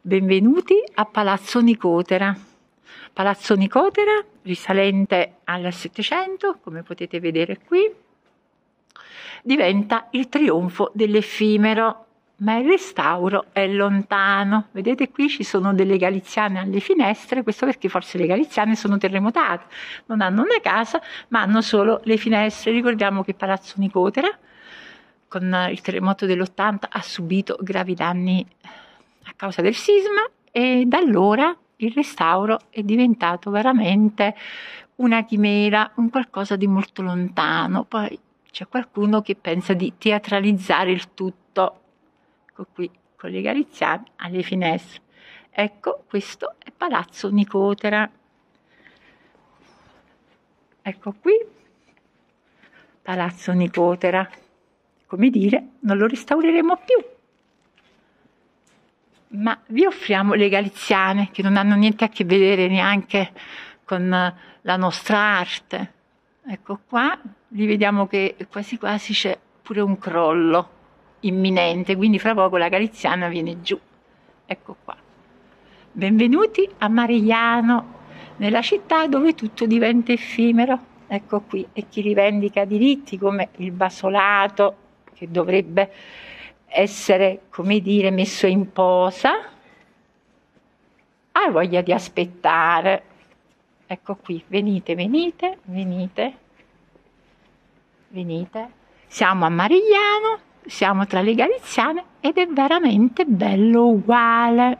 Benvenuti a Palazzo Nicotera. Palazzo Nicotera, risalente al Settecento, come potete vedere qui, diventa il trionfo dell'effimero, ma il restauro è lontano. Vedete qui ci sono delle galiziane alle finestre, questo perché forse le galiziane sono terremotate, non hanno una casa, ma hanno solo le finestre. Ricordiamo che Palazzo Nicotera, con il terremoto dell'80, ha subito gravi danni causa del sisma e da allora il restauro è diventato veramente una chimera, un qualcosa di molto lontano. Poi c'è qualcuno che pensa di teatralizzare il tutto. Ecco qui con le galiziane alle finestre. Ecco, questo è Palazzo Nicotera. Ecco qui, Palazzo Nicotera. Come dire, non lo restaureremo più ma vi offriamo le galiziane che non hanno niente a che vedere neanche con la nostra arte. Ecco qua, li vediamo che quasi quasi c'è pure un crollo imminente, quindi fra poco la galiziana viene giù. Ecco qua. Benvenuti a Marigliano, nella città dove tutto diventa effimero. Ecco qui, e chi rivendica diritti come il basolato, che dovrebbe essere, come dire, messo in posa, ha voglia di aspettare. Ecco qui, venite, venite, venite, venite. Siamo a Marigliano, siamo tra le Galiziane ed è veramente bello uguale.